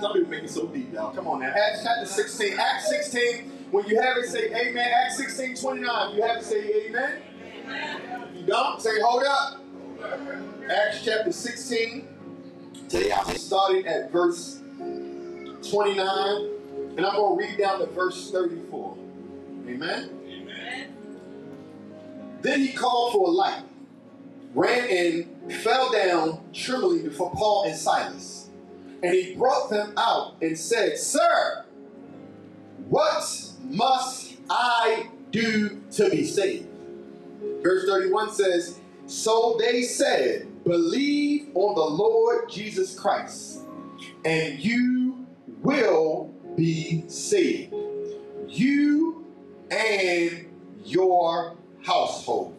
Some people make it so deep, y'all. Come on now. Acts chapter 16. Acts 16. When you have it, say amen. Acts 16, 29. You have it, say amen. If you don't, say hold up. Acts chapter 16. Today I'm starting at verse 29. And I'm going to read down to verse 34. Amen. Then he called for a light, ran in, fell down trembling before Paul and Silas. And he brought them out and said, Sir, what must I do to be saved? Verse 31 says, So they said, Believe on the Lord Jesus Christ, and you will be saved. You and your household.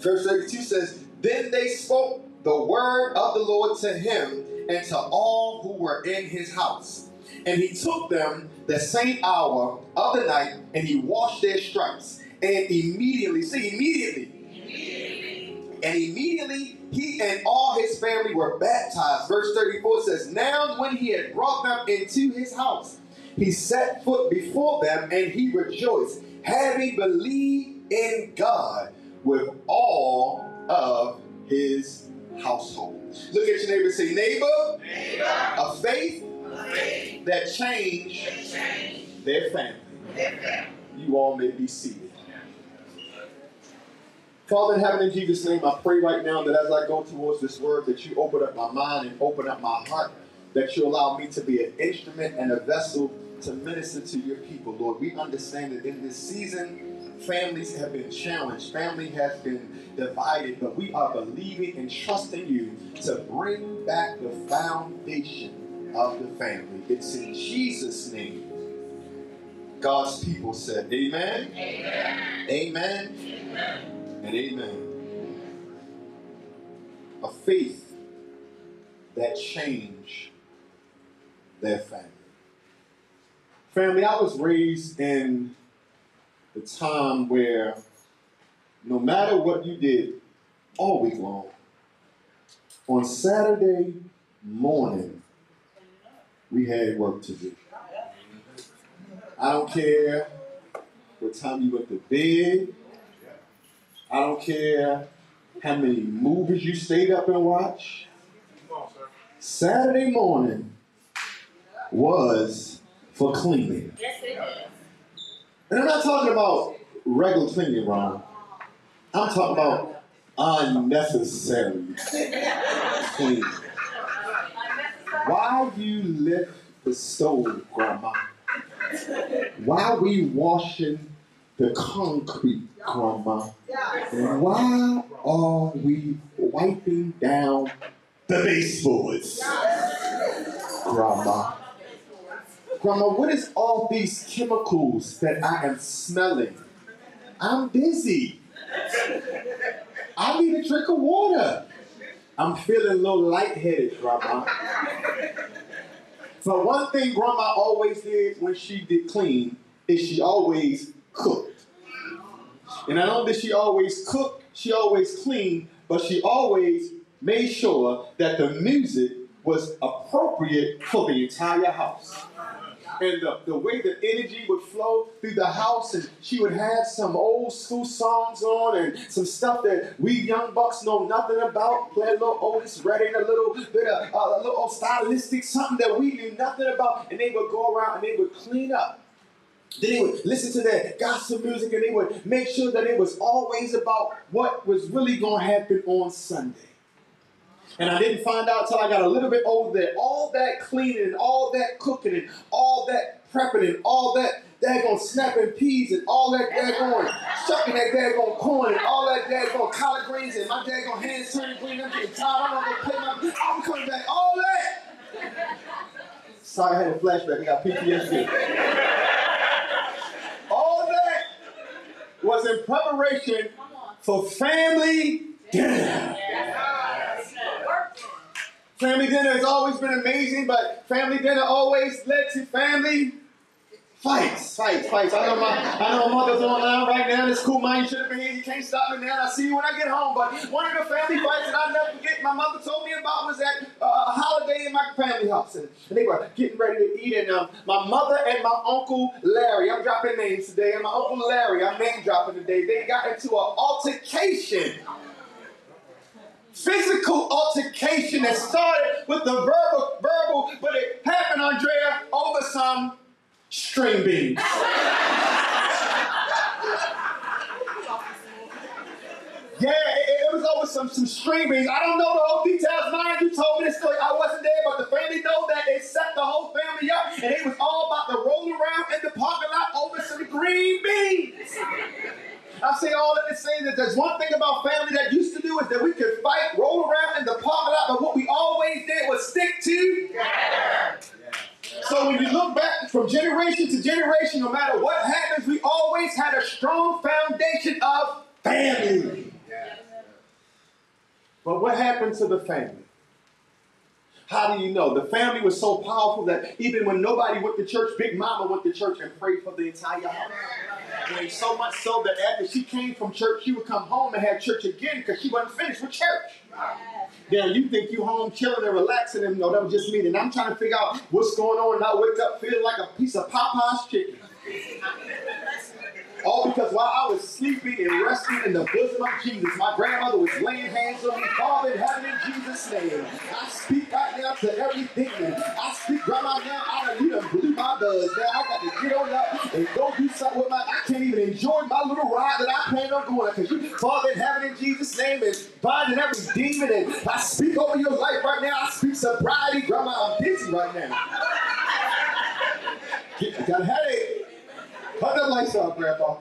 Verse 32 says, Then they spoke the word of the Lord to him and to all who were in his house. And he took them the same hour of the night and he washed their stripes. And immediately, see, immediately, and immediately he and all his family were baptized. Verse 34 says, Now when he had brought them into his house, he set foot before them and he rejoiced, having believed in God with all of his household. Look at your neighbor say, Neighbor, Neighbor, a faith a faith that changed family. their family. You all may be seated. Father in heaven, in Jesus' name, I pray right now that as I go towards this word, that you open up my mind and open up my heart, that you allow me to be an instrument and a vessel to minister to your people, Lord. We understand that in this season, families have been challenged, family has been divided, but we are believing and trusting you to bring back the foundation of the family. It's in Jesus' name. God's people said, Amen, Amen. Amen, Amen. and Amen. A faith that changed their family. Family, I was raised in the time where no matter what you did all week long, on Saturday morning, we had work to do. I don't care what time you went to bed. I don't care how many movies you stayed up and watched. Saturday morning was for cleaning. Yes. And I'm not talking about regular cleaning, Ron. I'm talking about unnecessary cleaning. Why you lift the stove, Grandma? Why we washing the concrete, Grandma? Why are we wiping down the baseboards, Grandma? Grandma, what is all these chemicals that I am smelling? I'm dizzy. I need a drink of water. I'm feeling a little lightheaded, Grandma. So one thing Grandma always did when she did clean is she always cooked. And not only did she always cook, she always cleaned, but she always made sure that the music was appropriate for the entire house. And the, the way the energy would flow through the house, and she would have some old school songs on and some stuff that we young bucks know nothing about. Play a little Otis Redding, a little bit of uh, a little stylistic, something that we knew nothing about. And they would go around and they would clean up. Then they would listen to that gospel music and they would make sure that it was always about what was really going to happen on Sunday. And I didn't find out until I got a little bit older that all that cleaning and all that cooking and all that prepping and all that daggone snapping peas and all that daggone shucking that daggone corn and all that daggone collard greens and my daggone hands turning green. I'm getting tired. I'm gonna play my. I'm coming back. All that. Sorry, I had a flashback. I got PTSD. All that was in preparation for family dinner. Family dinner has always been amazing, but family dinner always led to family Fights, fights, fights. I know my, I know my mother's online right now. It's cool, man. You should have been here. You can't stop me now. I see you when I get home. But one of the family fights that I never forget, my mother told me about was at uh, a holiday in my family house, and, they were getting ready to eat. And um, my mother and my uncle Larry, I'm dropping names today, and my uncle Larry, I'm name dropping today. They got into an altercation physical altercation that started with the verbal, verbal, but it happened, Andrea, over some string beans. Yeah, it, it, was over some, some string beans. I don't know the whole details, man. You told me the story. I wasn't there, but the family know that they set the whole family up, and it was all about the roll around in the parking lot over some green beans. I say all that to say that there's one thing about family that used to do is that we could fight, roll around in the parking lot, but what we always did was stick to. So when you look back from generation to generation, no matter what happens, we always had a strong foundation of family. But what happened to the family? How do you know? The family was so powerful that even when nobody went to church, Big Mama went to church and prayed for the entire house. So much so that after she came from church, she would come home and have church again because she wasn't finished with church. Now you think you home chilling and relaxing, and no, that was just me. And I'm trying to figure out what's going on, and I wake up feeling like a piece of Popeyes chicken. All because while I was sleeping and resting in the bosom of Jesus, my grandmother was laying hands on me, Father in heaven in Jesus' name. I speak right now to everything. I speak, Grandma, now I don't need to blew my buzz. Now I got to get on up and go do something with my, I can't even enjoy my little ride that I plan on going because you, Father in heaven in Jesus' name, is binding every demon. And I speak over your life right now. I speak sobriety. Grandma, I'm dizzy right now. Got a headache. Cut the lights off, Grandpa.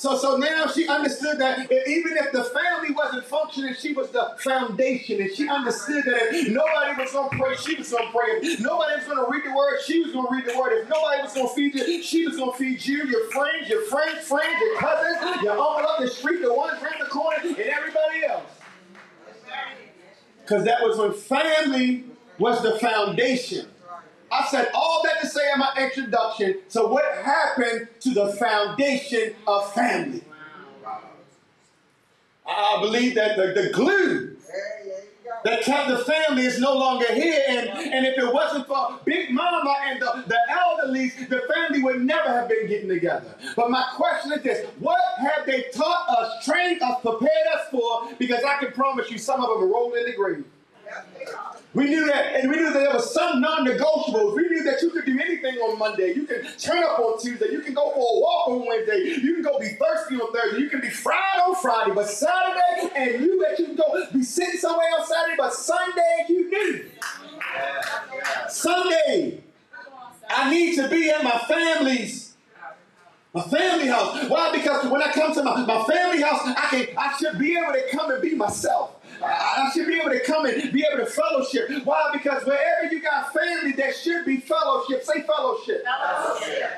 So, so now she understood that even if the family wasn't functioning, she was the foundation. And she understood that if nobody was going to pray, she was going to pray. If nobody was going to read the word, she was going to read the word. If nobody was going to feed you, she was going to feed you, your friends, your friends' friends, your cousins, your uncle up the street, the ones around the corner, and everybody else. Because that was when family was the foundation. I said all that to say in my introduction to what happened to the foundation of family. I believe that the, the glue that kept the family is no longer here. And, and if it wasn't for Big Mama and the, the elderly, the family would never have been getting together. But my question is this what have they taught us, trained us, prepared us for? Because I can promise you some of them are rolling in the grave. We knew that, and we knew that there was some non-negotiables. We knew that you could do anything on Monday. You can turn up on Tuesday. You can go for a walk on Wednesday. You can go be thirsty on Thursday. You can be fried on Friday. But Saturday, and you that you can go be sitting somewhere on Saturday, but Sunday you knew. Sunday, I need to be at my family's my family house. Why? Because when I come to my, my family house, I can I should be able to come and be myself. I should be able to come and be able to fellowship. Why? Because wherever you got family, there should be fellowship. Say fellowship. Fellowship.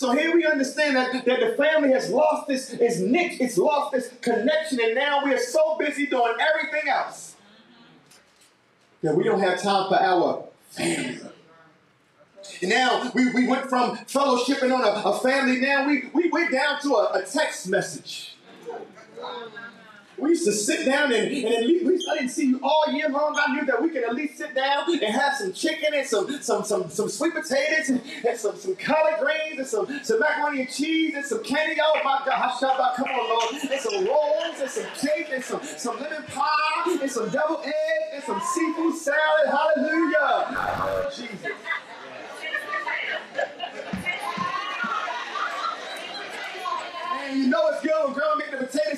So here we understand that, that the family has lost this, its niche, it's lost this connection, and now we are so busy doing everything else that we don't have time for our family. And now we, we went from fellowshipping on a, a family, now we, we went down to a, a text message. We used to sit down and, and at least I didn't see you all year long. I knew that we could at least sit down and have some chicken and some some some, some sweet potatoes and, and some, some collard greens and some, some macaroni and cheese and some candy. Oh my God, Shabbat, come on, Lord. And some rolls and some cake and some, some lemon pie and some double eggs and some seafood salad. Hallelujah. Jesus. And you know it's good when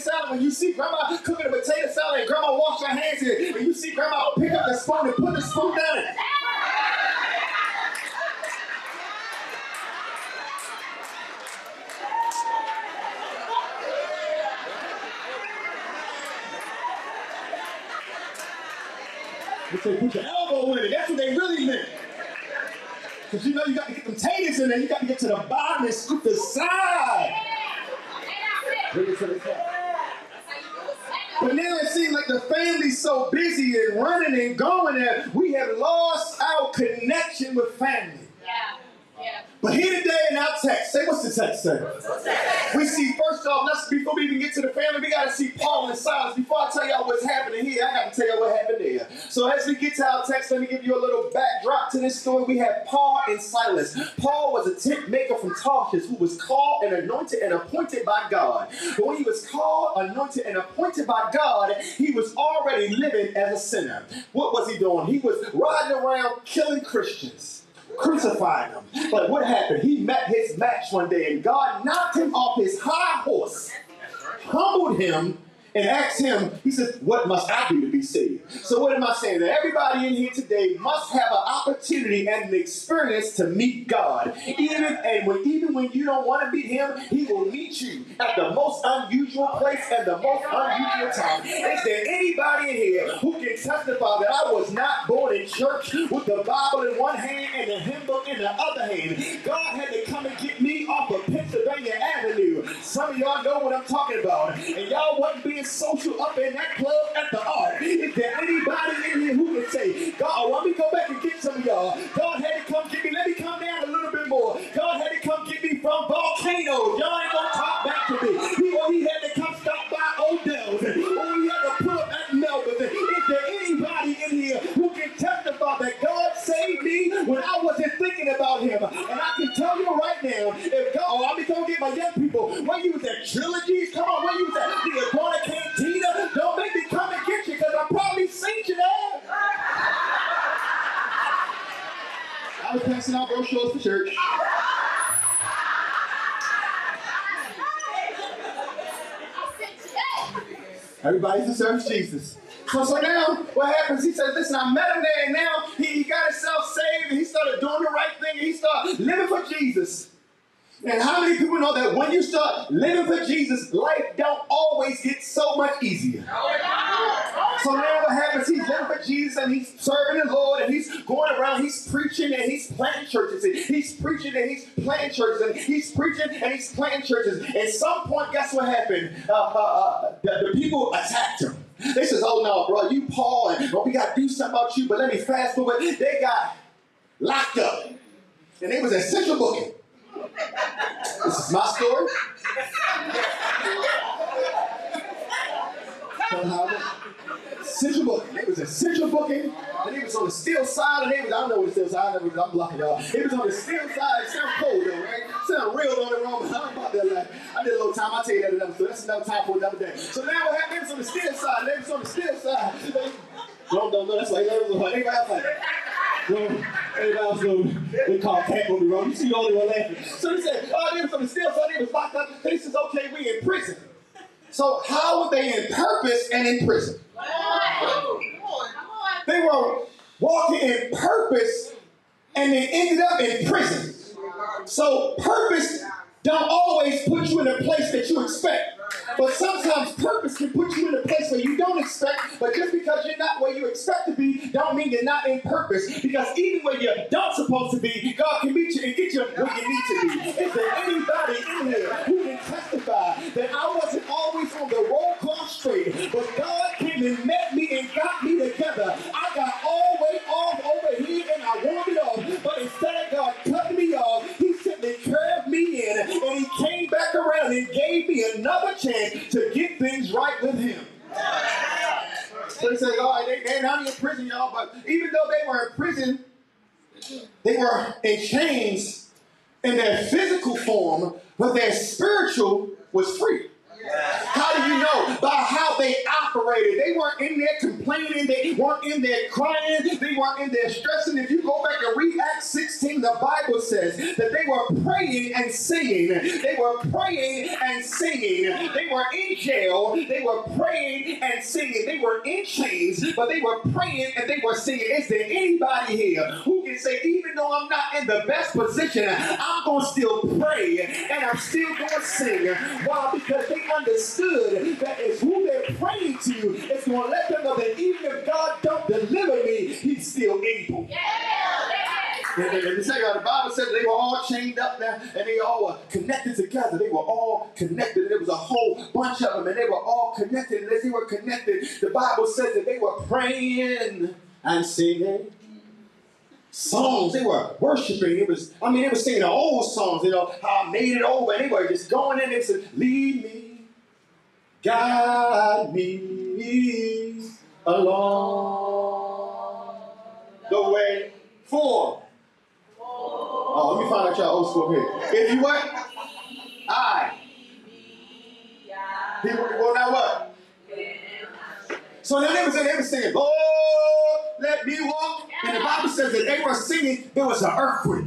salad. When you see grandma cooking a potato salad and grandma wash her hands and, when you see grandma pick up the spoon and put the spoon down it. They say put your elbow in it. That's what they really meant. Because you know you got to get the potatoes in there. You got to get to the bottom and scoop the side. Bring it to the top. But now it seems like the family's so busy and running and going that we have lost our connection with family. But here today in our text, say what's the text say? We see first off, let's before we even get to the family, we gotta see Paul and Silas. Before I tell y'all what's happening here, I gotta tell y'all what happened there. So as we get to our text, let me give you a little backdrop to this story. We have Paul and Silas. Paul was a tent maker from Tarshish who was called and anointed and appointed by God. But when he was called, anointed, and appointed by God, he was already living as a sinner. What was he doing? He was riding around killing Christians crucifying him. But what happened? He met his match one day, and God knocked him off his high horse, humbled him, and asked him, he said, What must I do to be saved? So, what am I saying? That everybody in here today must have an opportunity and an experience to meet God. Even and when even when you don't want to meet him, he will meet you at the most unusual place and the most unusual time. Is there anybody in here who can testify that I was not born in church with the Bible in one hand and the hymn book in the other hand? God had to come and get me off of Pennsylvania Avenue. Some of y'all know what I'm talking about. And y'all wasn't being social up in that club at the art. Is there anybody in here who can say, God, oh, let me go back and get some of y'all. God had to come get me. Let me come down a little bit more. God had to come get me from volcanoes. Y'all ain't gonna talk back to me. He, or he had to come stop by Odell's. Or he had to pull up at Melvin's. Is there anybody in here who can testify that God me when I wasn't thinking about him? And I can tell you right now, if God, oh, I'm gonna get my young people, where you was at trilogies? Come on, where you was at the Iguana Cantina? Don't make me come and get you because I probably seen you there. I was passing out brochures for church. Everybody's to serve Jesus. So, so now what happens? He says, listen, I met him there, and now he, he got himself saved, and he started doing the right thing, and he started living for Jesus. And how many people know that when you start living for Jesus, life don't always get so much easier? So now what happens? He's living for Jesus and he's serving the Lord and he's going around, he's preaching and he's planting churches. And he's preaching and he's planting churches and he's preaching and he's planting churches. At some point, guess what happened? Uh, uh, uh, the, the people attacked him. They says, oh no, bro, you Paul, and we got to do something about you, but let me fast forward. They got locked up. And they was at central booking. This is my story. Central booking. It was a central booking, and it was on the steel side, and it was, I don't know what the steel side, I never, I'm bluffing y'all. It was on the steel side. It sounds cold though, right? It sounds real the wrong, but I'm about that life. I did a little time, I'll tell you that another story. That's another time for another day. So now what happened? It was on the steel side, it was on the steel side. Don't, don't, no, that's like, that was like, anybody else like, no, everybody else know they call cat movie wrong. You see the only one laughing. So he said, oh, they was on the steel side, they was locked up. He says, okay, we in prison. So how were they in purpose and in prison? They were walking in purpose and they ended up in prison. So purpose don't always put you in a place that you expect. But sometimes purpose can put you in a place where you don't expect, but just because you're not where you expect to be, don't mean you're not in purpose. Because even where you don't supposed to be, God can meet you and get you where you need to be. Is there anybody in here who can testify that I always on the roll call straight, but God came and met me and got me together. I got all the way off over here and I wanted off, but instead of God cutting me off, He simply curved me in and He came back around and gave me another chance to get things right with Him. So he says, all right, they, they're not in prison, y'all, but even though they were in prison, they were in chains in their physical form, but their spiritual was free. How do you know? By how they operated. They weren't in there complaining. They weren't in there crying. They weren't in there stressing. If you go back and read Acts 16, the Bible says that they were praying and singing. They were praying and singing. They were in jail. They were praying and singing. They were in chains, but they were praying and they were singing. Is there anybody here who can say, even though I'm not in the best position, I'm going to still pray and I'm still going to sing? Why? Because they understood that it's who they're praying to is going to let them know that even if God don't deliver me, He's still able. And, and, and the second, uh, the Bible says they were all chained up there and they all were connected together. They were all connected. There was a whole bunch of them and they were all connected. And as they were connected, the Bible says that they were praying and singing. songs. They were worshiping. It was, I mean, they were singing the old songs, you know, how I made it over. And they were just going in and said, lead me, guide me along the way. Four. Oh, let me find out y'all old school here. If you what? I. People, well, now what? So then they was, they was singing, Lord, let me walk. And the Bible says that they were singing, there was an earthquake.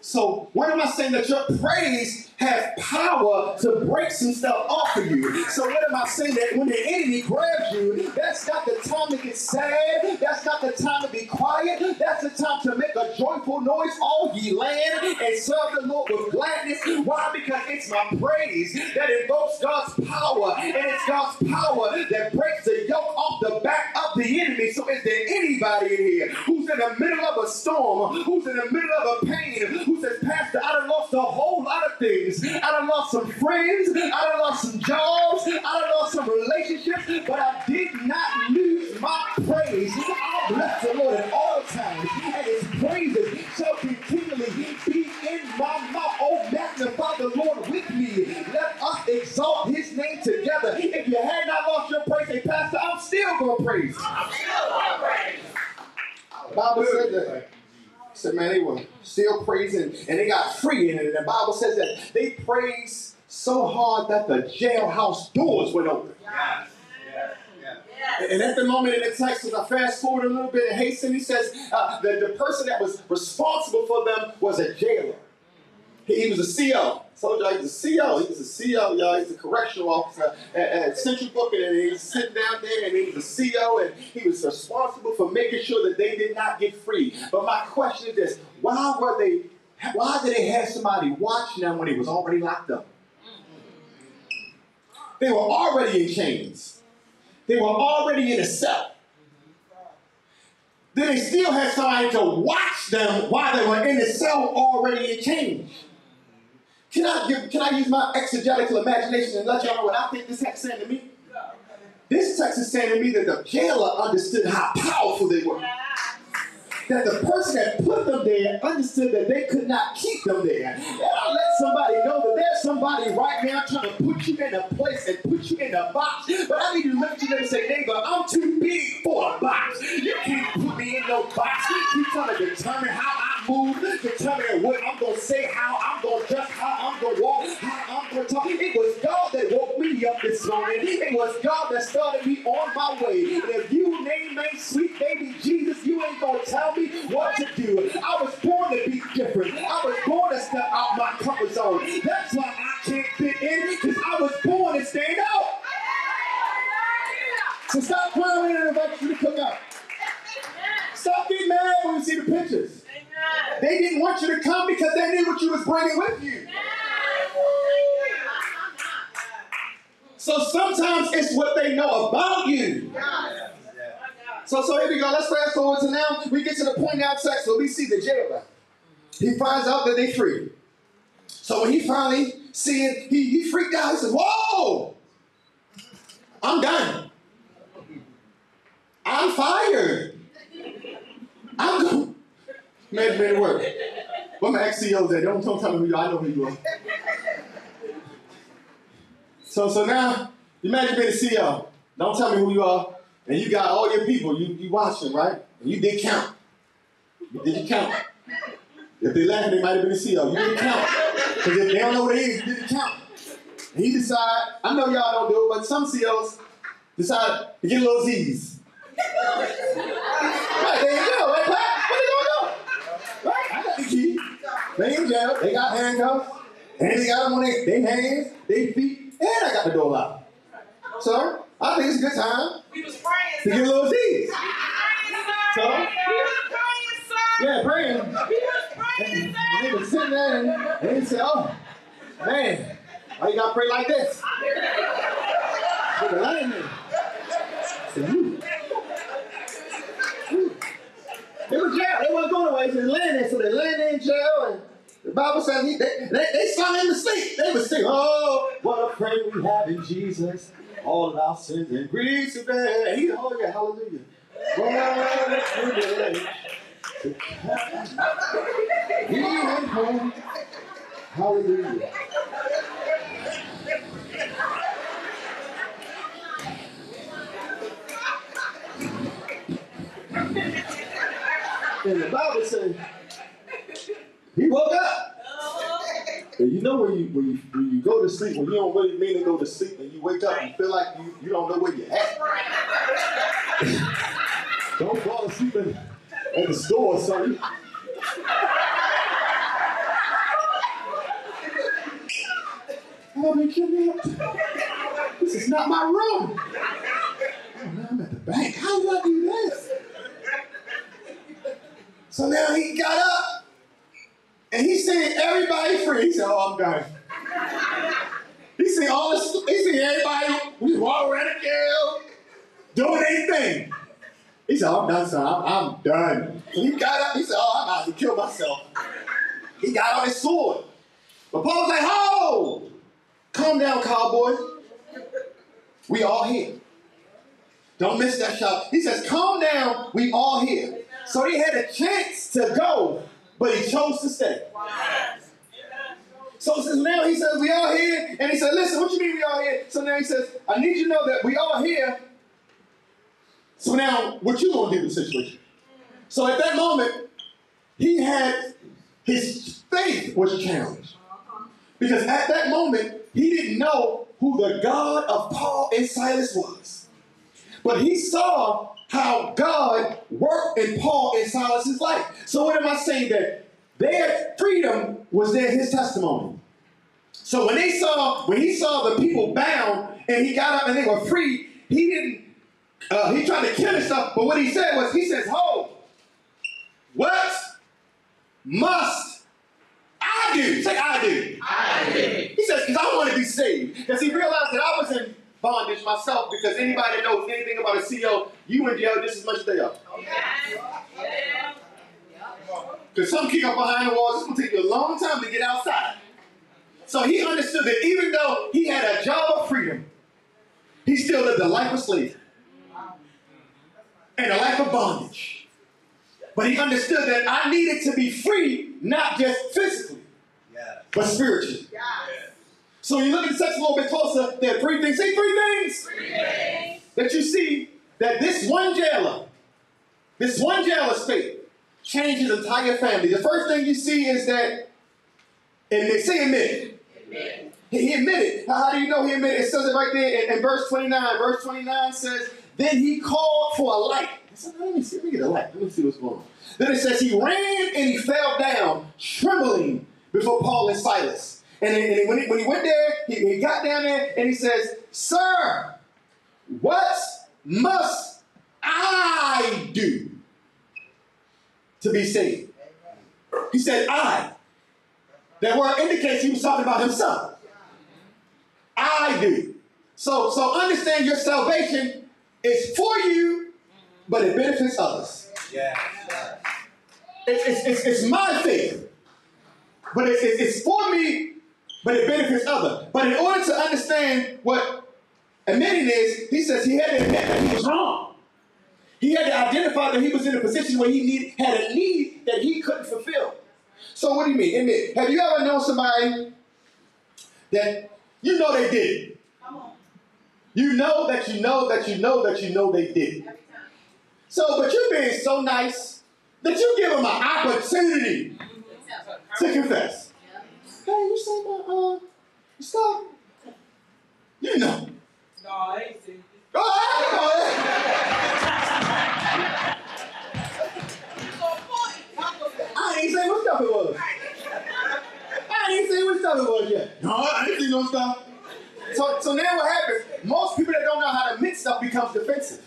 So what am I saying that your praise has power to break some stuff off of you? So what am I saying that when the enemy grabs you, that's not the time to get sad. That's not the time to be quiet. That's the time to make a joyful noise, all ye land, and serve the Lord with gladness. Why? Because it's my praise that invokes God's power, and it's God's power that breaks the yoke off the back of the enemy. So is there anybody in here who's in the middle of a storm, who's in the middle of a pain, who says, Pastor, I done lost a whole lot of things. I done lost some friends, I done lost some jobs, I done lost some relationships, but I did not lose my praise. I bless the Lord at all times, and his praises shall continually be in my mouth. Oh, magnify the Lord with me. Let us exalt his name together. If you had not lost your praise, say, Pastor, I'm still going to praise. The Bible said that. Said, man, they were still praising and they got free in it. And the Bible says that they praised so hard that the jailhouse doors went open. And at the moment in the text, as I fast forward a little bit and hasten, he says uh, that the person that was responsible for them was a jailer. He, was a CO. So y'all, he was a CO. He was a CO, y'all. He's a correctional officer at, at Central Booking, and he was sitting down there, and he was a CO, and he was responsible for making sure that they did not get free. But my question is this: Why were they? Why did they have somebody watching them when he was already locked up? They were already in chains. They were already in a cell. Then they still had somebody to watch them while they were in the cell already in chains. Can I give, can I use my exegetical imagination and let y'all know what I think this text is saying to me? This text is saying to me that the jailer understood how powerful they were. That the person that put them there understood that they could not keep them there. And I let somebody know that there's somebody right now trying to put you in a place and put you in a box. But I need to at you and say, neighbor, I'm too big for a box. You can't put me in no box. You trying to determine how I move, determine what I'm going to say, how I'm going to dress, how I'm going to walk, how I'm going to talk. It was God that woke me up this morning. It was God that started me on my way. And if you name me sweet baby Jesus, you ain't going to tell me what to do. I was born to be different. I was born to step out my comfort zone. That's why I can't fit in because I was born to stand out. So stop crying and invite you to cook out. Stop getting mad when you see the pictures. They didn't want you to come because they knew what you was bringing with you. So sometimes it's what they know about you. So, so here we go. Let's fast forward to now. We get to the point now text where we see the jailer. He finds out that they free. So when he finally see it, he, he freaked out. He says, Whoa! I'm done. I'm fired. I'm going. Made, made it work. Where my ex-COs at? Don't, don't tell me who you are. I know who you are. So, so now, imagine being a CO. Don't tell me who you are. And you got all your people, you, you watching, right? And you did count. You did you count. If they laughing, they might have been a CO. You didn't count. Because if they don't know what it is, you didn't count. And he decide, I know y'all don't do it, but some CEOs decide to get a little Z's. right, there you go. Right, Pat? What they gonna do? Right? I got the key. They in jail. They got handcuffs. And they got them on their, their hands, their feet, and I got the door locked. So, I think it's a good time We was praying. to get a little Z's. So, We was praying, sir. yeah, praying. We was praying, And sir. they were sitting there and, and they said, oh, man, why you gotta pray like this? They were laying there. Said, "Ooh." Ooh. They were jail. They wasn't going away. So they there. So they there in jail. And the Bible says he, they, they, they sung him to sleep. They would sing, oh, what a friend we have in Jesus. All of our sins and griefs bear. And he, oh yeah, hallelujah. He went home. Hallelujah. And the Bible says he woke up. And you know when you, when you when you go to sleep, when you don't really mean to go to sleep, and you wake up and feel like you, you don't know where you're at. don't fall asleep in, at the store, son. Oh, they kidnapped. This is not my room. Oh, now I'm at the bank. How did I do this? So now he got up seen everybody free. He said, Oh, I'm done. He seen all this, he seen everybody, around the jail, doing their thing. He said, I'm done, son. I'm, I'm done. So he got up, he said, Oh, I'm about to kill myself. He got on his sword. But Paul was like, Ho! Calm down, cowboy. We all here. Don't miss that shot. He says, Calm down, we all here. So he had a chance to go, but he chose to stay. So since now he says, We all here. And he said, Listen, what you mean we all here? So now he says, I need you to know that we all here. So now, what you gonna do in the situation? So at that moment, he had his faith was challenged. Because at that moment, he didn't know who the God of Paul and Silas was. But he saw how God worked in Paul and Silas's life. So what am I saying? That their freedom was there his testimony. So when they saw, when he saw the people bound and he got up and they were free, he didn't, uh, he tried to kill himself, but what he said was, he says, Ho, what must I do? Say I do. I did. He says, because I want to be saved. Because he realized that I was in bondage myself because anybody that knows anything about a CO, you in jail just as much as they are. Because some kick up behind the walls, it's going to take you a long time to get outside. So he understood that even though he had a job of freedom, he still lived a life of slavery and a life of bondage. But he understood that I needed to be free, not just physically, but spiritually. So you look at the text a little bit closer, there are three things. Say three things that you see that this one jailer, this one jailer state, changed his entire family. The first thing you see is that, and they say admit. He admitted. How, do you know he admitted? It says it right there in, in verse 29. Verse 29 says, Then he called for a light. Said, Let me see, let me get a light. Let me see what's going on. Then it says he ran and he fell down, trembling before Paul and Silas. And, then- and then when, he, when he went there, he, he got down there and he says, Sir, what must I do to be saved? He said, I. That word indicates he was talking about himself. I do. So, so understand your salvation is for you, but it benefits others. It's, it's, it's, it's my faith, but it's, it's, it's for me, but it benefits others. But in order to understand what admitting is, he says he had to admit that he was wrong. He had to identify that he was in a position where he need, had a need that he couldn't fulfill. So what do you mean? Admit. Have you ever known somebody that you know they did it? You know that you know that you know that you know they did. So, but you're being so nice that you give them an opportunity to confess. Hey, you say my uh stuff? You know. No, I ain't seen ahead. I ain't say what stuff it was. I ain't say what stuff it was yet. No, I ain't see no stuff. So, so now what happens? Most people that don't know how to admit stuff becomes defensive.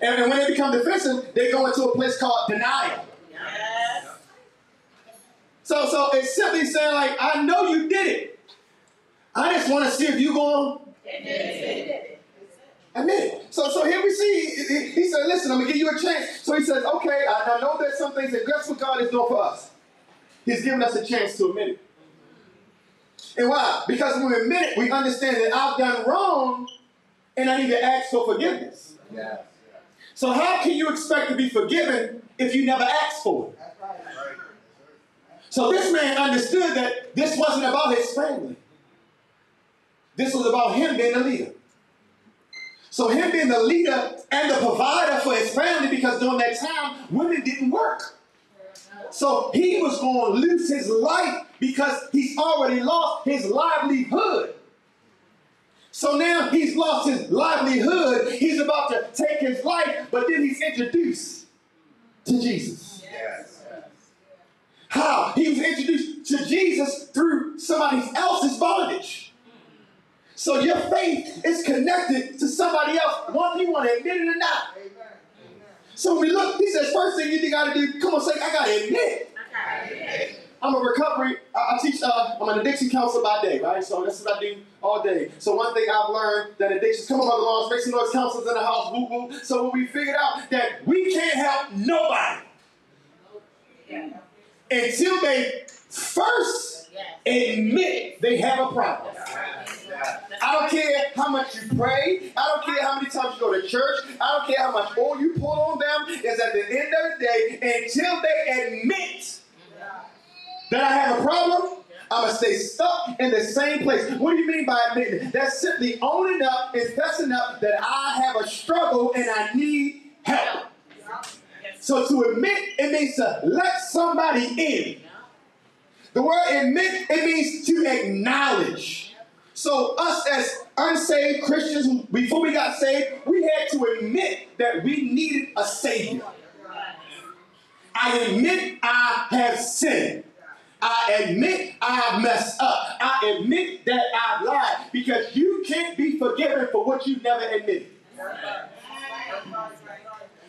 And, and when they become defensive, they go into a place called denial. So, so it's simply saying like, I know you did it. I just want to see if you're going to admit it. So, so here we see, he, he said, listen, I'm going to give you a chance. So he says, okay, I, I know there's some things, and guess what God is doing for us? He's giving us a chance to admit it. And why? Because when we admit it, we understand that I've done wrong and I need to ask for forgiveness. So how can you expect to be forgiven if you never ask for it? So this man understood that this wasn't about his family. This was about him being the leader. So him being the leader and the provider for his family, because during that time, women didn't work. So he was going to lose his life because he's already lost his livelihood. So now he's lost his livelihood. He's about to take his life, but then he's introduced to Jesus. Yes. How? He was introduced to Jesus through somebody else's bondage. So your faith is connected to somebody else, whether you want to admit it or not. So when we look, he says, first thing you got to do, come on, say, I got to admit. I'm a recovery, I, I teach, uh, I'm an addiction counselor by day, right? So that's what I do all day. So one thing I've learned that addictions, come on, Brother Lawrence, make some noise, counselors in the house, woo woo. So when we figured out that we can't help nobody until they first admit they have a problem. I don't care how much you pray. I don't care how many times you go to church. I don't care how much oil you pour on them. Is at the end of the day, until they admit that I have a problem, I'm gonna stay stuck in the same place. What do you mean by admitting? That's simply owning up and fessing up that I have a struggle and I need. So to admit, it means to let somebody in. The word admit, it means to acknowledge. So us as unsaved Christians, before we got saved, we had to admit that we needed a savior. I admit I have sinned. I admit I messed up. I admit that I lied because you can't be forgiven for what you never admitted.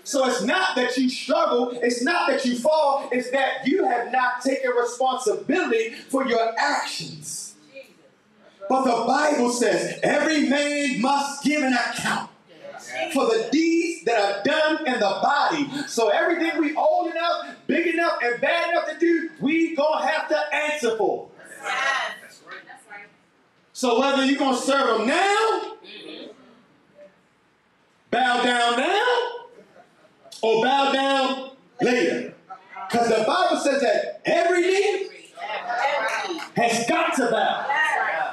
So it's not that you struggle, it's not that you fall, it's that you have not taken responsibility for your actions. But the Bible says every man must give an account for the deeds that are done in the body. So everything we old enough, big enough, and bad enough to do, we gonna have to answer for. So whether you're gonna serve them now, bow down now, or bow down later. Because the Bible says that every knee has got to bow.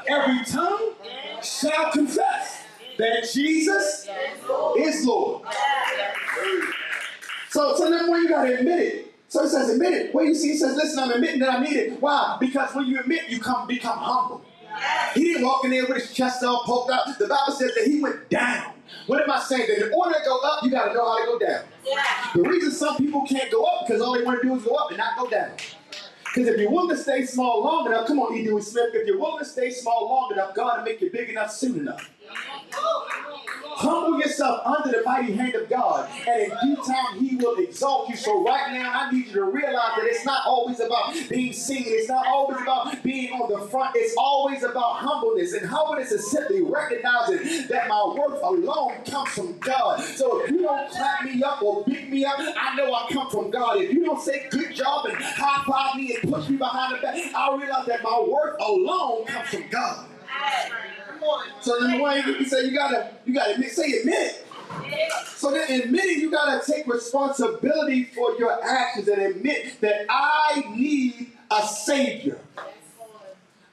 Every tongue shall confess that Jesus is Lord. So, so then when you gotta admit it. So he says admit it. What you see, he says, listen, I'm admitting that I need it. Why? Because when you admit, you come become humble. He didn't walk in there with his chest all poked out. The Bible says that he went down. What am I saying? That in order to go up, you gotta know how to go down. Yeah. The reason some people can't go up because all they want to do is go up and not go down. Because if you're willing to stay small long enough, come on, E. Dewey Smith, if you're willing to stay small long enough, God will make you big enough soon enough. Humble yourself under the mighty hand of God, and in due time He will exalt you. So right now, I need you to realize that it's not always about being seen. It's not always about being on the front. It's always about humbleness, and humbleness is simply recognizing that my worth alone comes from God. So if you don't clap me up or beat me up, I know I come from God. If you don't say good job and high five me and push me behind the back, I realize that my worth alone comes from God. So then one you say you gotta you gotta admit, say admit. So then admitting you gotta take responsibility for your actions and admit that I need a savior.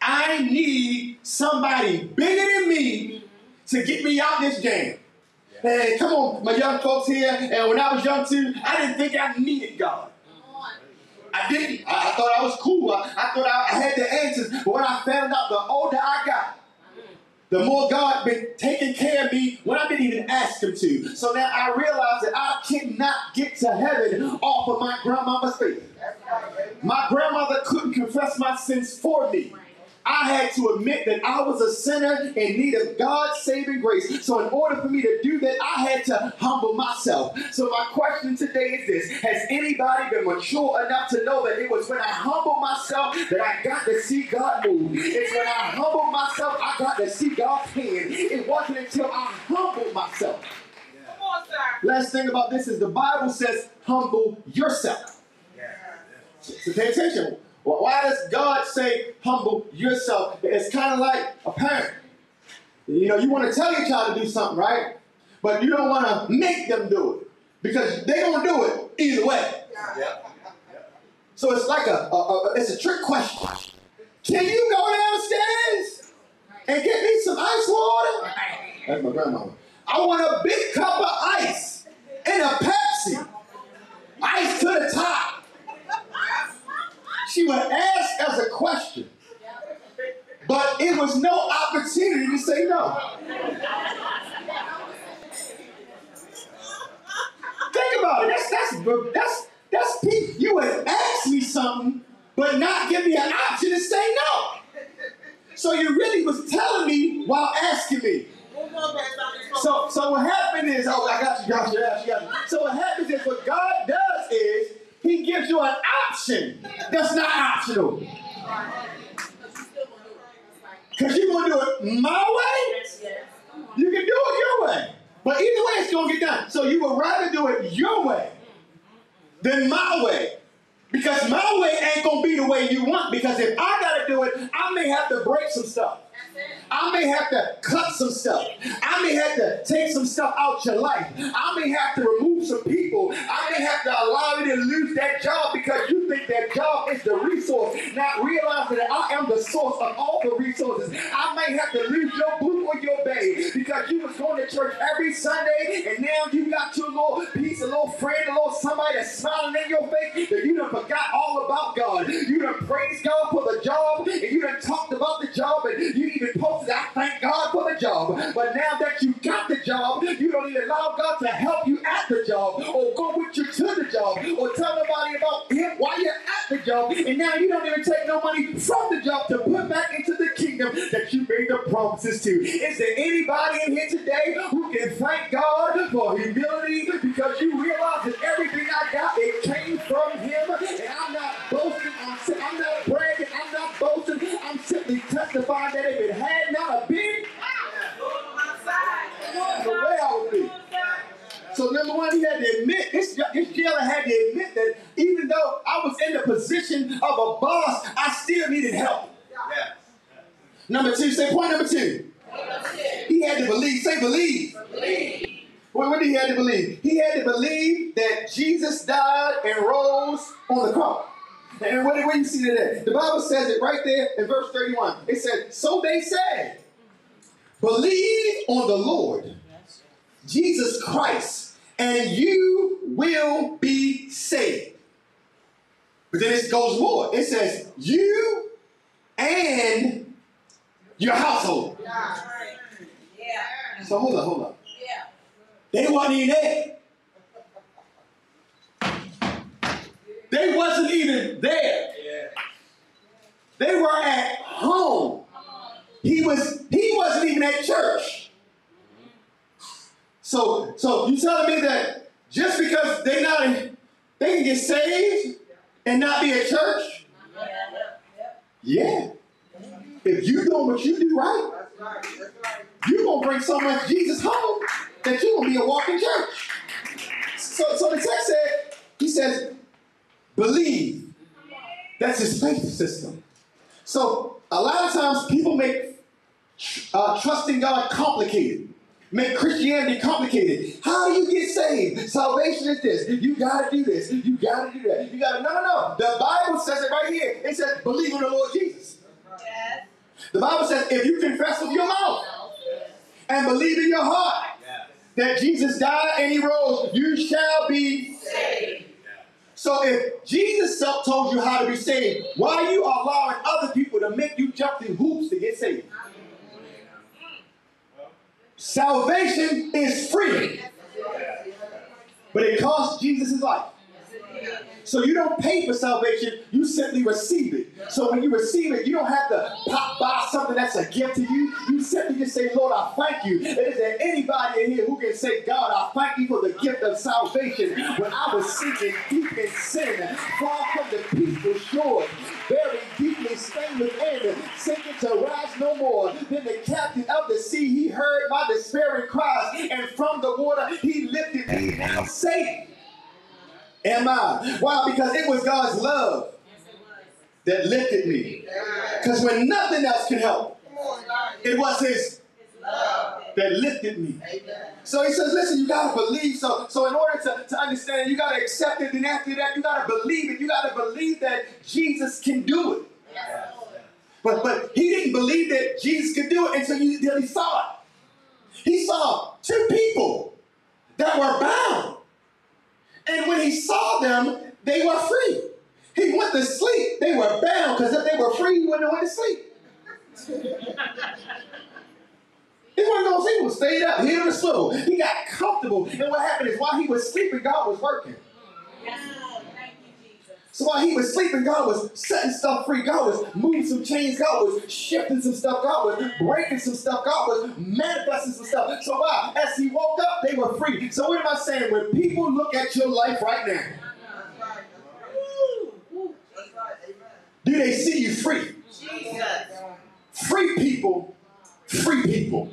I need somebody bigger than me to get me out this jam. And come on, my young folks here, and when I was young too, I didn't think I needed God. I didn't. I, I thought I was cool. I, I thought I, I had the answers. But when I found out, the older I got, the more God been taking care of me when I didn't even ask Him to. So now I realize that I cannot get to heaven off of my grandmama's faith. My grandmother couldn't confess my sins for me. I had to admit that I was a sinner in need of God's saving grace. So, in order for me to do that, I had to humble myself. So, my question today is this Has anybody been mature enough to know that it was when I humbled myself that I got to see God move? It's when I humbled myself, I got to see God's hand. It wasn't until I humbled myself. Come on, sir. Last thing about this is the Bible says, humble yourself. Yeah. So pay attention. Well, why does God say humble yourself? It's kind of like a parent. You know, you want to tell your child to do something, right? But you don't want to make them do it. because they're gonna do it either way. So it's like a, a, a it's a trick question. Can you go downstairs and get me some ice water? That's my grandmama. I want a big cup of ice and a Pepsi. Ice to the top. She would ask as a question, but it was no opportunity to say no. Think about it. That's that's that's that's. You would ask me something, but not give me an option to say no. So you really was telling me while asking me. So, so what happened is, oh, I got you, got you, got you, got you. So what happens is, what God does is, He gives you an option that's not optional. Cause you're gonna do it my way. You can do it your way, but either way, it's gonna get done. So you would rather do it your way than my way. Because my way ain't gonna be the way you want. Because if I gotta do it, I may have to break some stuff. I may have to cut some stuff. I may have to take some stuff out your life. Of all the resources. I may have to lose your boo or your babe because you was going to church every Sunday promises to. Is there anybody in here today who can thank God for humility because you realize that everything I got, it came from Him and I'm not boasting, I'm, I'm not bragging, I'm not boasting, I'm simply testifying that if it had not been, the way I would be. So number one, he had to admit, this, this jailer had to admit that even though I was in the position of a boss, I still needed help. Number two, say point number two. He had to believe. Say believe. What, what did he have to believe? He had to believe that Jesus died and rose on the cross. And what, do you see today? The Bible says it right there in verse 31. It said, So they said, Believe on the Lord Jesus Christ, and you will be saved. But then it goes more. It says, You and your household. So hold on, hold on. They wasn't even there. They wasn't even there. They were at home. He was he wasn't even at church. Mm-hmm. So so you telling me that just because they not in, they can get saved and not be at church? Yeah. If you doing what you do right, you're gonna bring so much Jesus home that you're gonna be a walking church. So, so the text said, he says, believe. That's his faith system. So a lot of times people make uh, trusting God complicated. Make Christianity complicated. How do you get saved? Salvation is this. You gotta do this. You gotta do that. You gotta no no no. The Bible says it right here. It says believe in the Lord Jesus. The Bible says if you confess with your mouth and believe in your heart that Jesus died and he rose, you shall be saved. So if Jesus told you how to be saved, why are you allowing other people to make you jump through hoops to get saved? Salvation is free, but it costs Jesus his life. So you don't pay for salvation, you simply receive it. So when you receive it, you don't have to pop by something that's a gift to you. You simply just say, Lord, I thank you. And is there anybody in here who can say, God, I thank you for the gift of salvation when I was sinking deep in sin, far from the peaceful shore, very deeply stained within, sinking to rise no more. Then the captain of the sea, he heard my despairing cries, and from the water he lifted me. Now safe am I. Why? Because it was God's love that lifted me. Because when nothing else could help, it was His love that lifted me. So he says, listen, you gotta believe. So, so in order to, to understand, you gotta accept it. and after that, you gotta believe it. You gotta believe that Jesus can do it. But but he didn't believe that Jesus could do it until until he saw it. He saw two people that were bound. And when he saw them, they were free. He went to sleep. They were bound because if they were free, he wouldn't have went to sleep. He wasn't going to sleep. He was stayed up, in the swivel. He got comfortable. And what happened is while he was sleeping, God was working. So while he was sleeping, God was setting stuff free. God was moving some chains. God was shifting some stuff. God was breaking some stuff. God was manifesting some stuff. So wow, as he woke up, they were free. So what am I saying? When people look at your life right now, do they see you free? Free people, free people.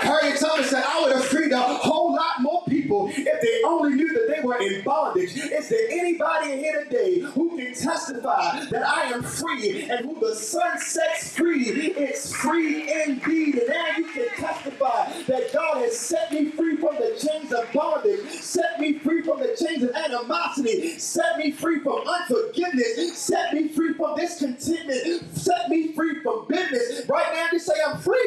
Harriet Tubman said, I would have freed a whole lot more people if they only knew that they were in bondage. Is there anybody here today who can testify that I am free and who the Son sets free is free indeed? And now you can testify that God has set me free from the chains of bondage, set me free from the chains of animosity, set me free from unforgiveness, set me free from discontentment, set me free from bitterness. Right now, just say I'm free.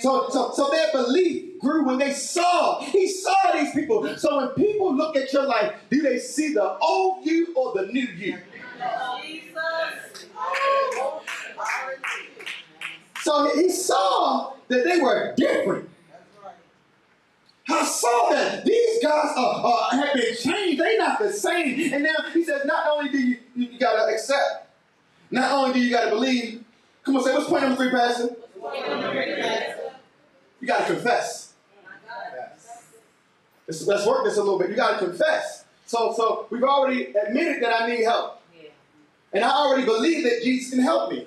So, so, so their belief grew when they saw. He saw these people. So when people look at your life, do they see the old you or the new you? So he saw that they were different. I saw that these guys uh, uh, have been changed. They're not the same. And now he says, not only do you, you gotta accept, not only do you gotta believe. Come on, say what's point number three, Pastor? You gotta confess. Let's, let's work this a little bit. You gotta confess. So, so we've already admitted that I need help, and I already believe that Jesus can help me.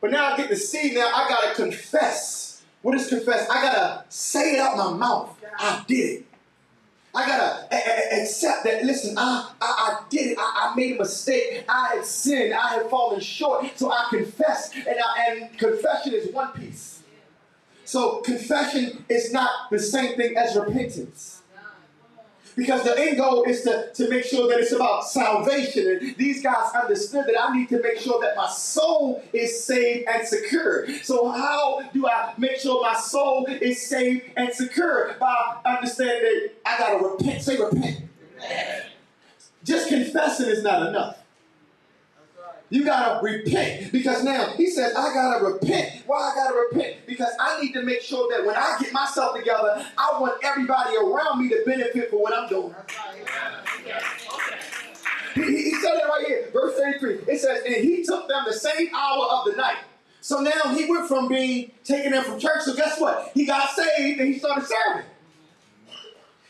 But now I get to see. Now I gotta confess. What is confess? I gotta say it out my mouth. I did it. I gotta a- a- accept that. Listen, I, I, I did it. I, I made a mistake. I had sinned. I had fallen short. So I confess, and I, and confession is one piece. So confession is not the same thing as repentance. Because the end goal is to, to make sure that it's about salvation. And these guys understood that I need to make sure that my soul is saved and secure. So, how do I make sure my soul is saved and secure? By understanding that I got to repent. Say repent. Just confessing is not enough. You gotta repent because now he says, I gotta repent. Why I? Because I need to make sure that when I get myself together, I want everybody around me to benefit from what I'm doing. He, he- said it right here, verse 33. It says, And he took them the same hour of the night. So now he went from being taken in from church. So guess what? He got saved and he started serving.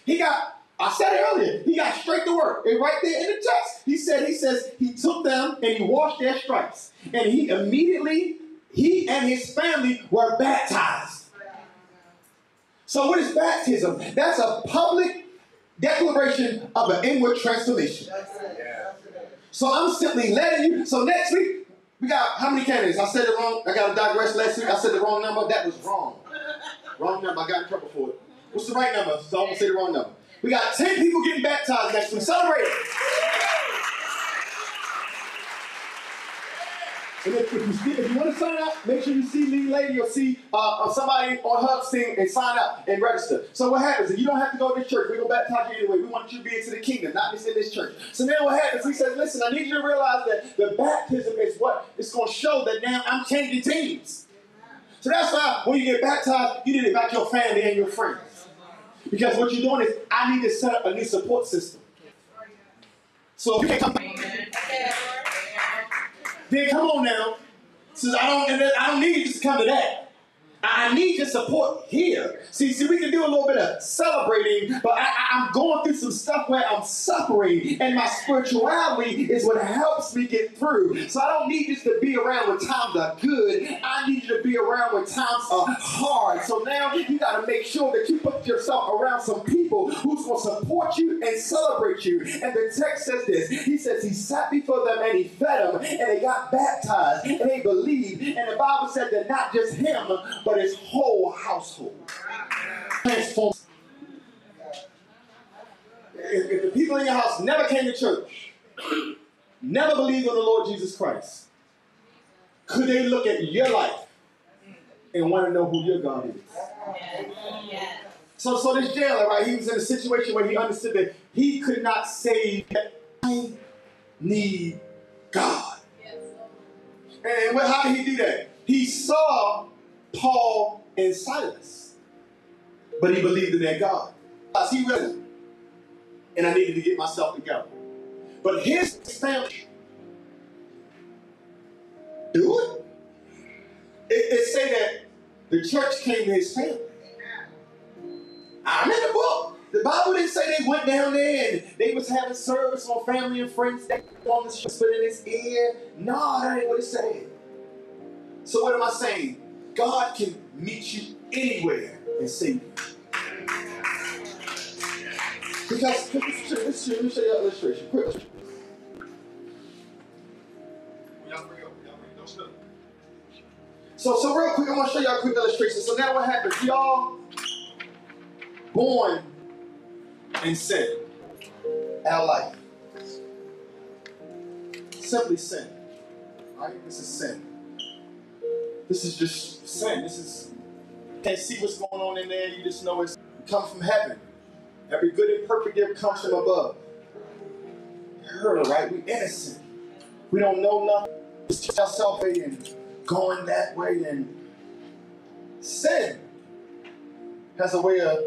He got, I said it earlier, he got straight to work. And right there in the text, he said, he says, he took them and he washed their stripes. And he immediately, he and his family were baptized. So what is baptism? That's a public declaration of an inward transformation. So I'm simply letting you. So next week, we got how many candidates? I said it wrong. I got to digress last week. I said the wrong number. That was wrong. Wrong number. I got in trouble for it. What's the right number? So I'm going to say the wrong number. We got 10 people getting baptized next week. Celebrate it. And if, if, you, if you want to sign up, make sure you see Lee Lady or see uh, uh, somebody on Hub's team and sign up and register. So what happens is you don't have to go to this church. We're going to baptize you anyway. We want you to be into the kingdom, not just in this church. So now what happens? He says, listen, I need you to realize that the baptism is what it's going to show that now I'm changing teams. So that's why when you get baptized, you need to invite your family and your friends. Because what you're doing is, I need to set up a new support system. So if you can't come then come on now. Says I don't, I don't need you to come to that. I need your support here. See, see, we can do a little bit of celebrating, but I, I'm going through some stuff where I'm suffering, and my spirituality is what helps me get through. So I don't need you to be around when times are good. I need you to be around when times are hard. So now you got to make sure that you put yourself around some people who's going to support you and celebrate you. And the text says this. He says he sat before them and he fed them, and they got baptized and they believed. And the Bible said that not just him, but but his whole household. Transform. If, if the people in your house never came to church, never believed in the Lord Jesus Christ, could they look at your life and want to know who your God is? So, so this jailer, right, he was in a situation where he understood that he could not save. I need God. And what, how did he do that? He saw Paul and Silas, but he believed in their God. He realized, and I needed to get myself together. But his family do it. It, it say that the church came to his family. I'm in the book. The Bible didn't say they went down there and they was having service on family and friends that on the spit in his ear. No, that ain't what it said. So what am I saying? God can meet you anywhere and save you. Because, let's, me show you an illustration. Quick. So, so real quick, I want to show y'all a quick illustration. So now what happens? Y'all born in sin. Our life. Simply sin. Right? This is sin. This is just sin. This is can't see what's going on in there. You just know it's it comes from heaven. Every good and perfect gift comes from above. You heard it, right? We innocent. We don't know nothing. Just ourselves and going that way and sin has a way of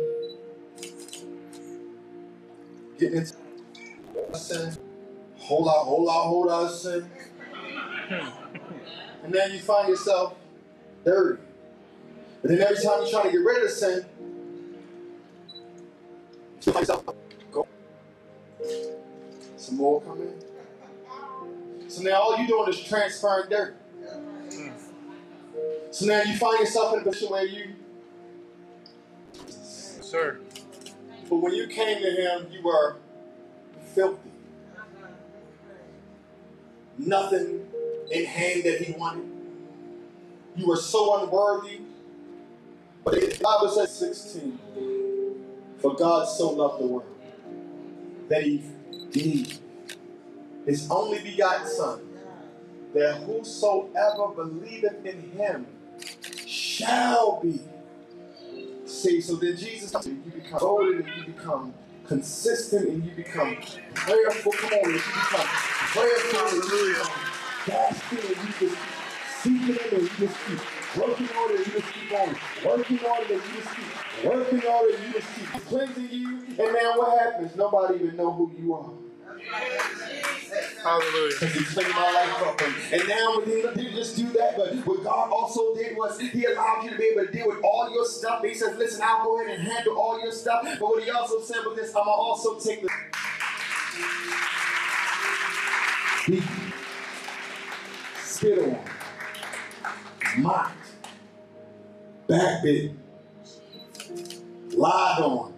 getting into sin, lot, whole lot, whole lot of sin. and then you find yourself dirty. But then every time you try to get rid of sin, you find yourself go. Some more come in. So now all you're doing is transferring dirt. So now you find yourself in a position where you Sir. But when you came to him, you were filthy. Nothing in hand that he wanted. You were so unworthy. But the Bible says 16. For God so loved the world that he gave his only begotten Son, that whosoever believeth in him shall be See, so then Jesus, you become bold and you become consistent and you become prayerful. Come on, you become prayerful and you become fasting and you just seeking Him and you just keep working on it and you just keep on working on it and you just keep working on it and you just keep cleansing you. And now what happens? Nobody even know who you are. Hallelujah. Because he cleaned my life up. And, and now he didn't just do that, but what God also did was he allowed you to be able to deal with all your stuff. He says, listen, I'll go ahead and handle all your stuff. But what he also said was this, I'm going to also take the spit on, mocked, backbit, lied on,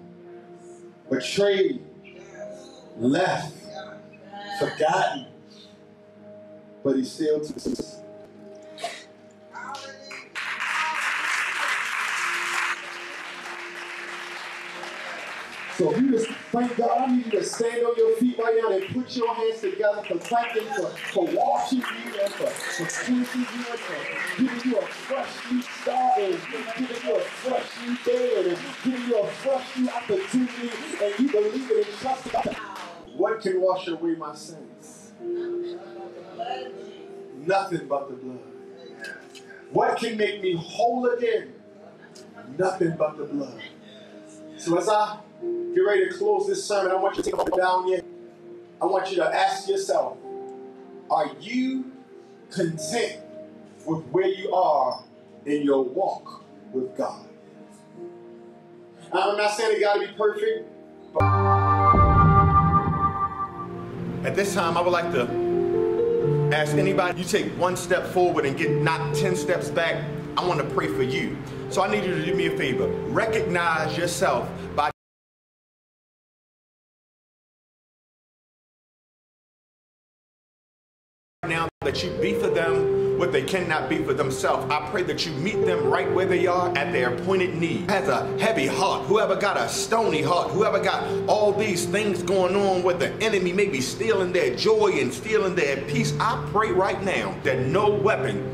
betrayed, left, forgotten, but he still took So if you just thank God, I need you to stand on your feet right now and put your hands together for thanking for, for washing you and for, for cleansing you and for giving you a fresh new start and giving you a fresh new day and giving you a fresh new opportunity and you believe it and trust it. What can wash away my sins? Nothing but the blood. What can make me whole again? Nothing but the blood. So as I get ready to close this sermon, I want you to take it down here. I want you to ask yourself, are you content with where you are in your walk with God? I'm not saying it got to be perfect, but at this time, I would like to ask anybody, you take one step forward and get knocked 10 steps back. I want to pray for you. So I need you to do me a favor. Recognize yourself by now that you be for them what they cannot be for themselves. I pray that you meet them right where they are at their appointed need. Has a heavy heart, whoever got a stony heart, whoever got all these things going on with the enemy maybe stealing their joy and stealing their peace, I pray right now that no weapon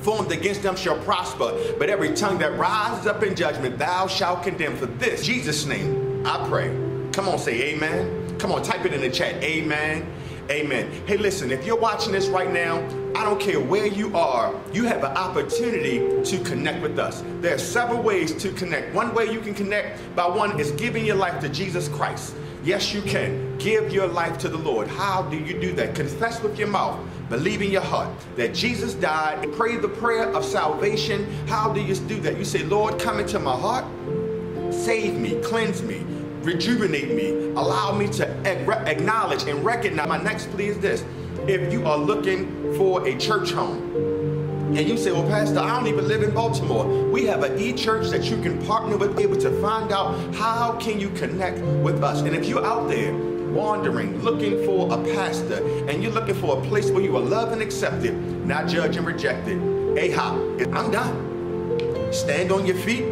formed against them shall prosper, but every tongue that rises up in judgment thou shalt condemn. For this, Jesus' name, I pray. Come on, say amen. Come on, type it in the chat. Amen. Amen. Hey, listen, if you're watching this right now, I don't care where you are, you have an opportunity to connect with us. There are several ways to connect. One way you can connect by one is giving your life to Jesus Christ. Yes, you can. Give your life to the Lord. How do you do that? Confess with your mouth, believe in your heart that Jesus died, and pray the prayer of salvation. How do you do that? You say, Lord, come into my heart, save me, cleanse me, rejuvenate me, allow me to acknowledge and recognize. My next plea is this. If you are looking for a church home, and you say, well, Pastor, I don't even live in Baltimore. We have an e-church that you can partner with, able to find out how can you connect with us. And if you're out there wandering, looking for a pastor, and you're looking for a place where you are loved and accepted, not judged and rejected, AHOP, I'm done. Stand on your feet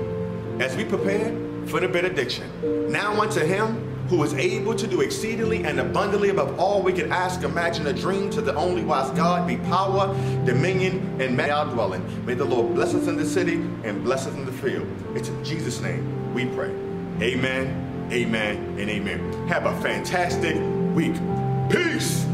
as we prepare for the benediction. Now unto him who is able to do exceedingly and abundantly above all we can ask, imagine, a dream to the only wise God be power, dominion, and may our dwelling. May the Lord bless us in the city and bless us in the field. It's in Jesus' name we pray. Amen, amen, and amen. Have a fantastic week. Peace.